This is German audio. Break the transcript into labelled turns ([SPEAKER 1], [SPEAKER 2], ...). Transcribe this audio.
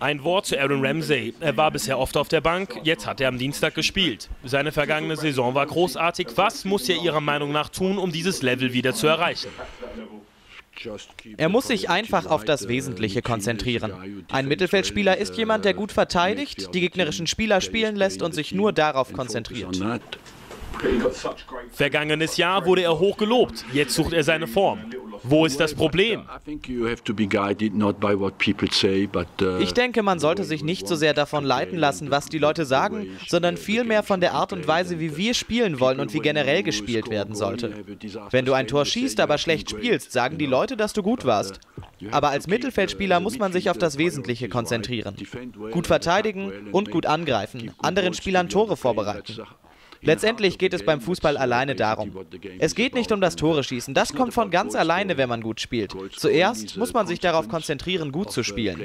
[SPEAKER 1] Ein Wort zu Aaron Ramsey. Er war bisher oft auf der Bank, jetzt hat er am Dienstag gespielt. Seine vergangene Saison war großartig. Was muss er Ihrer Meinung nach tun, um dieses Level wieder zu erreichen?
[SPEAKER 2] Er muss sich einfach auf das Wesentliche konzentrieren. Ein Mittelfeldspieler ist jemand, der gut verteidigt, die gegnerischen Spieler spielen lässt und sich nur darauf konzentriert.
[SPEAKER 1] Vergangenes Jahr wurde er hoch gelobt. Jetzt sucht er seine Form. Wo ist das Problem?
[SPEAKER 2] Ich denke, man sollte sich nicht so sehr davon leiten lassen, was die Leute sagen, sondern vielmehr von der Art und Weise, wie wir spielen wollen und wie generell gespielt werden sollte. Wenn du ein Tor schießt, aber schlecht spielst, sagen die Leute, dass du gut warst. Aber als Mittelfeldspieler muss man sich auf das Wesentliche konzentrieren. Gut verteidigen und gut angreifen, anderen Spielern Tore vorbereiten. Letztendlich geht es beim Fußball alleine darum. Es geht nicht um das Tore schießen, das kommt von ganz alleine, wenn man gut spielt. Zuerst muss man sich darauf konzentrieren, gut zu spielen.